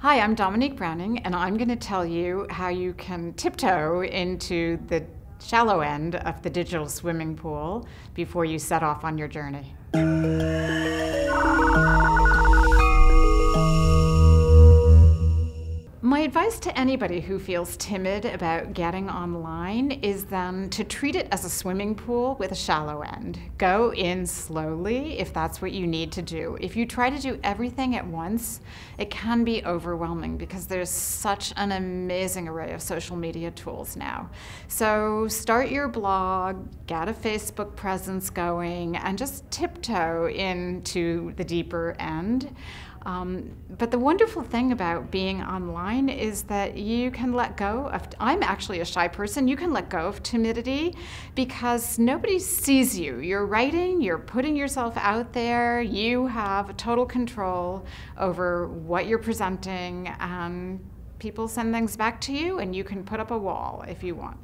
Hi, I'm Dominique Browning, and I'm going to tell you how you can tiptoe into the shallow end of the digital swimming pool before you set off on your journey. Advice to anybody who feels timid about getting online is then to treat it as a swimming pool with a shallow end. Go in slowly if that's what you need to do. If you try to do everything at once, it can be overwhelming because there's such an amazing array of social media tools now. So start your blog, get a Facebook presence going, and just tiptoe into the deeper end. Um, but the wonderful thing about being online is that you can let go of, I'm actually a shy person, you can let go of timidity because nobody sees you. You're writing, you're putting yourself out there, you have total control over what you're presenting, and people send things back to you, and you can put up a wall if you want.